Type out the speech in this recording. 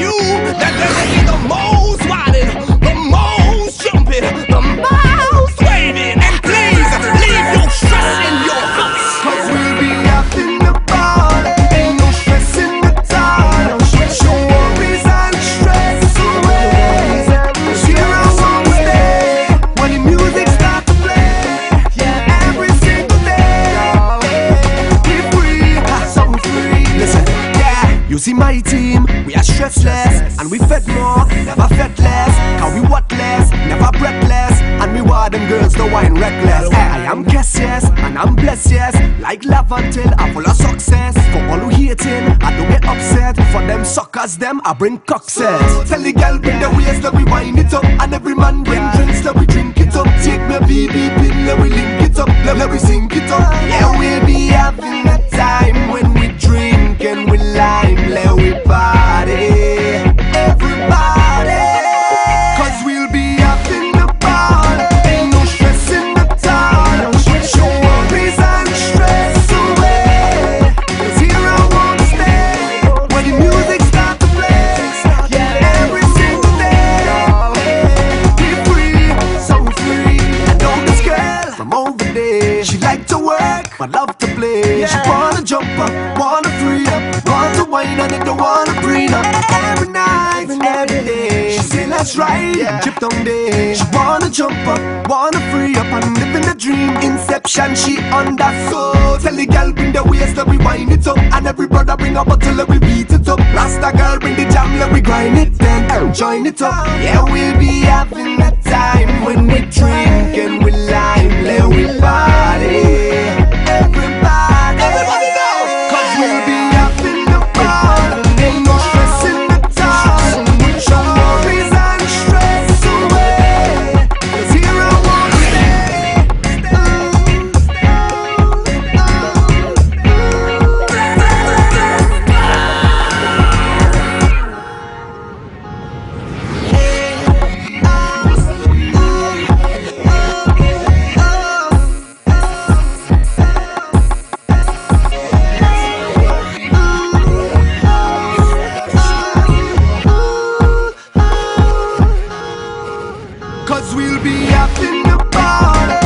you that doesn't in the most. My team, we are stressless and we fed more, never fed less. Cause we what less, never breathless. And we want them girls to wine reckless. I am Cassius and I'm blessed, yes. Like love until I'm full of success. For all who hating, I don't get upset. For them suckers, them I bring cockset. Tell the girl bring the waist that we wind it up, and every man bring drinks that we drink it up. Take me BB pin, let we link it up, let, let we sink it up. Yeah, we'll be having She like to work, but love to play. She wanna jump up, wanna free up, want to wine and don't wanna breathe up. Every night, every day. She say that's right, chip down there. She wanna jump up, wanna free up and live in the dream. Inception, she on that soul. Tell the girl bring the waist, let we wind it up, and every brother bring a bottle, let we beat it up. Rasta girl bring the jam, let we grind it then join it up. Yeah, we'll be having Cause we'll be up in the party.